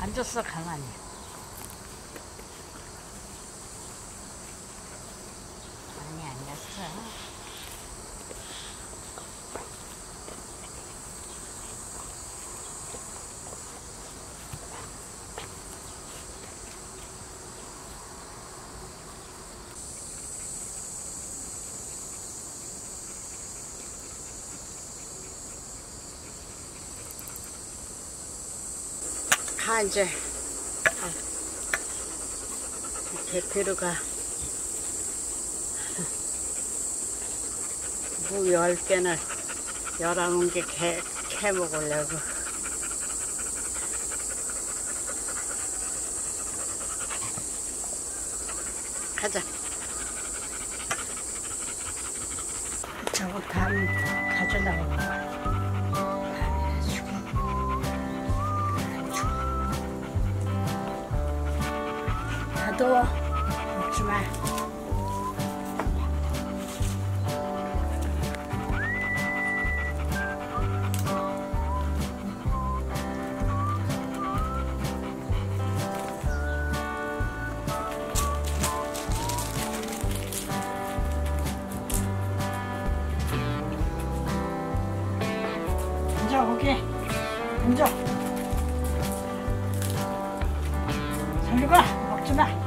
앉았어 가만히. 많이 앉았어. 가 이제 대표로 가. 무열 개는 열아홉 개 캐, 캐 먹으려고. 가자. 저거 단 가져다가 더워. 먹지 마. 앉아, 거기. 앉아. 살려가, 먹지 마.